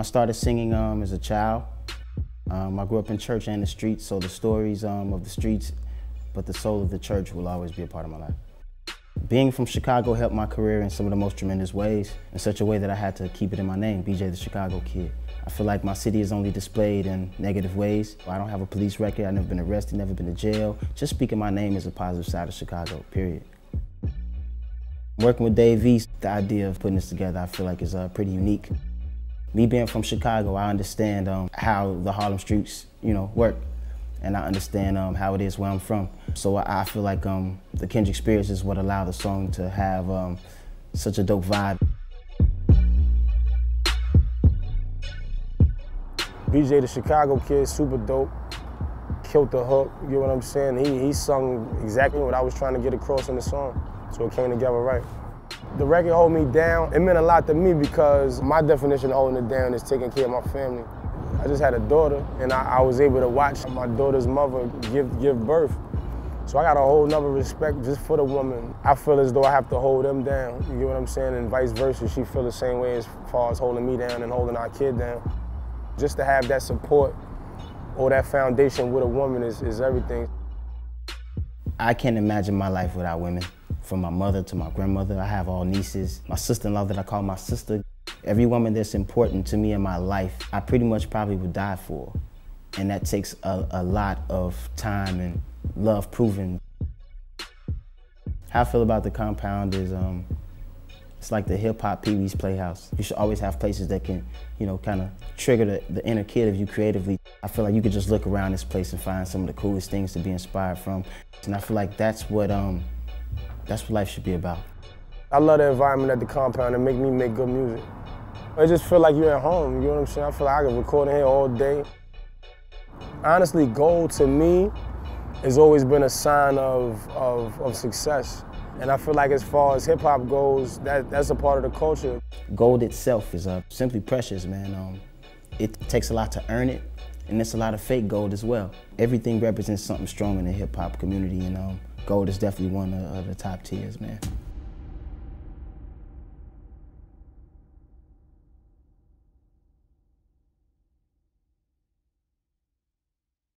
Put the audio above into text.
I started singing um, as a child. Um, I grew up in church and the streets, so the stories um, of the streets, but the soul of the church will always be a part of my life. Being from Chicago helped my career in some of the most tremendous ways, in such a way that I had to keep it in my name, BJ the Chicago Kid. I feel like my city is only displayed in negative ways. I don't have a police record, I've never been arrested, never been to jail. Just speaking my name is a positive side of Chicago, period. Working with Dave East, the idea of putting this together, I feel like is uh, pretty unique. Me being from Chicago, I understand um, how the Harlem streets, you know, work. And I understand um, how it is where I'm from. So I, feel like um, the Kendrick experience is what allowed the song to have um, such a dope vibe. BJ the Chicago kid, super dope. Killed the hook, you know what I'm saying? He, he sung exactly what I was trying to get across in the song. So it came together right. The record hold me down. It meant a lot to me because my definition of holding it down is taking care of my family. I just had a daughter and I, I was able to watch my daughter's mother give, give birth. So I got a whole nother respect just for the woman. I feel as though I have to hold them down, you get what I'm saying? And vice versa, she feel the same way as far as holding me down and holding our kid down. Just to have that support or that foundation with a woman is, is everything. I can't imagine my life without women. From my mother to my grandmother, I have all nieces. My sister-in-law that I call my sister. Every woman that's important to me in my life, I pretty much probably would die for. And that takes a, a lot of time and love proven. How I feel about the compound is um, it's like the hip hop Pee Wee's Playhouse. You should always have places that can, you know, kind of trigger the, the inner kid of you creatively. I feel like you could just look around this place and find some of the coolest things to be inspired from. And I feel like that's what um, that's what life should be about. I love the environment at the compound and make me make good music. I just feel like you're at home, you know what I'm saying? I feel like I can record in here all day. Honestly, gold to me has always been a sign of, of, of success. And I feel like as far as hip hop goes, that, that's a part of the culture. Gold itself is uh, simply precious, man. Um, it takes a lot to earn it, and it's a lot of fake gold as well. Everything represents something strong in the hip hop community, and um, gold is definitely one of, of the top tiers, man.